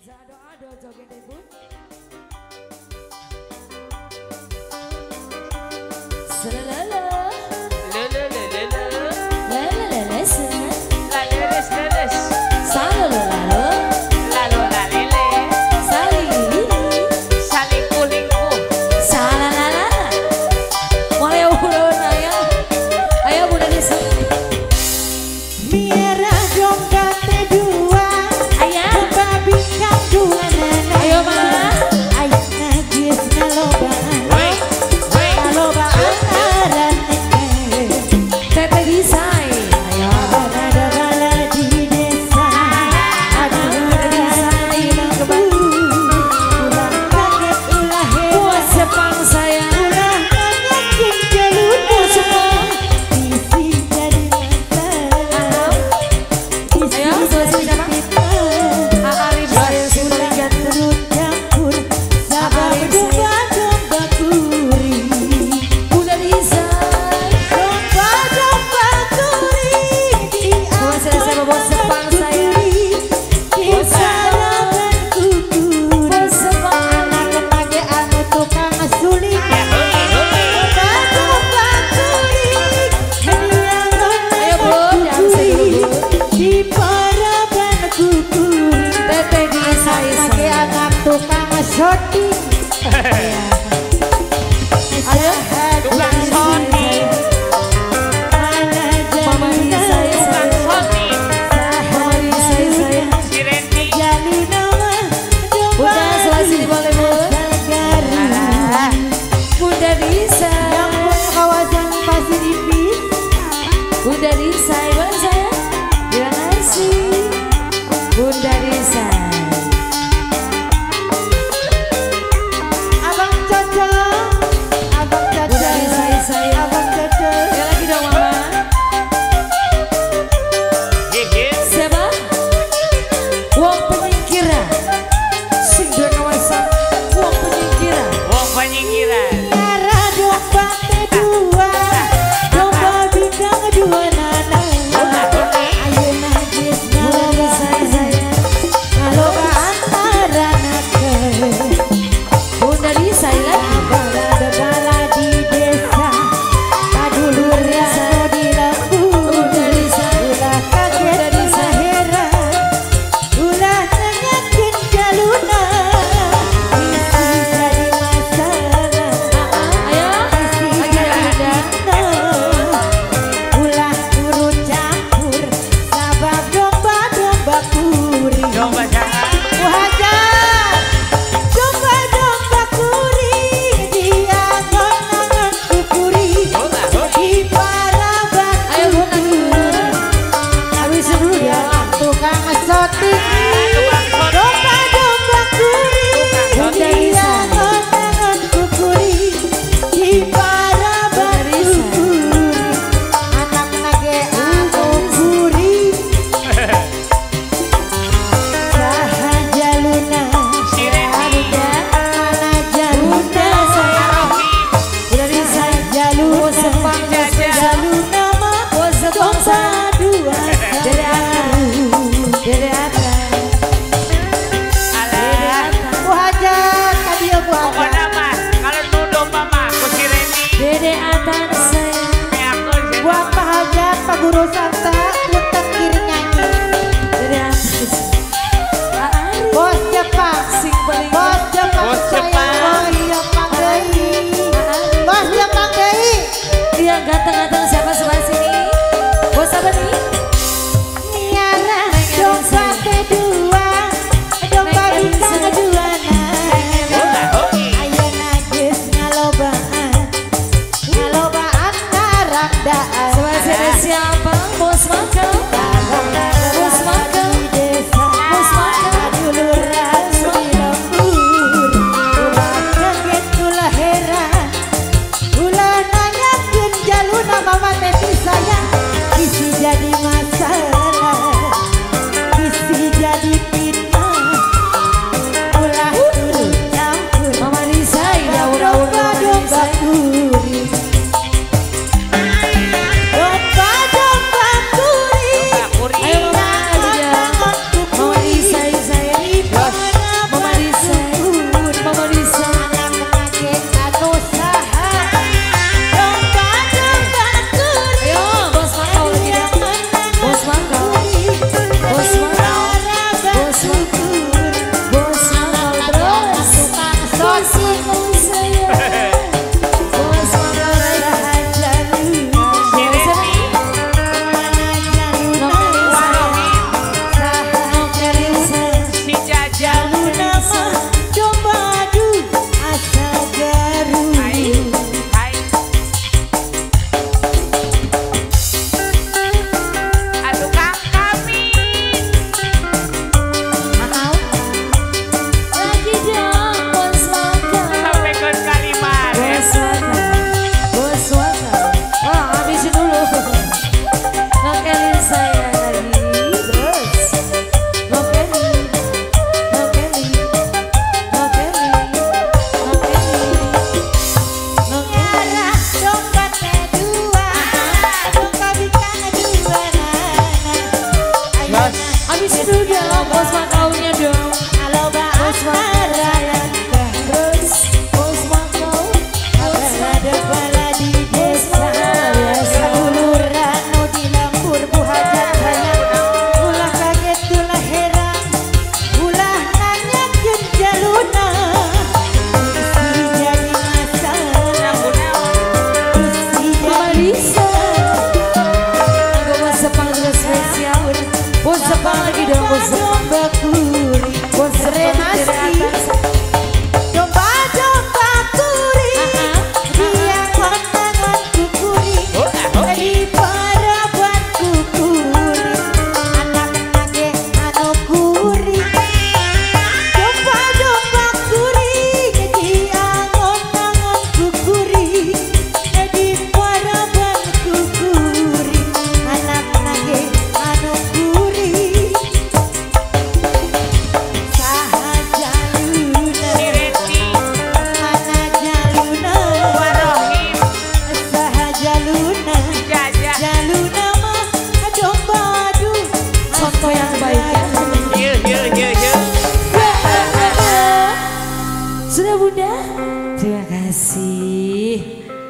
Zadoado doa do joget ibu. Habis dulu dong, see.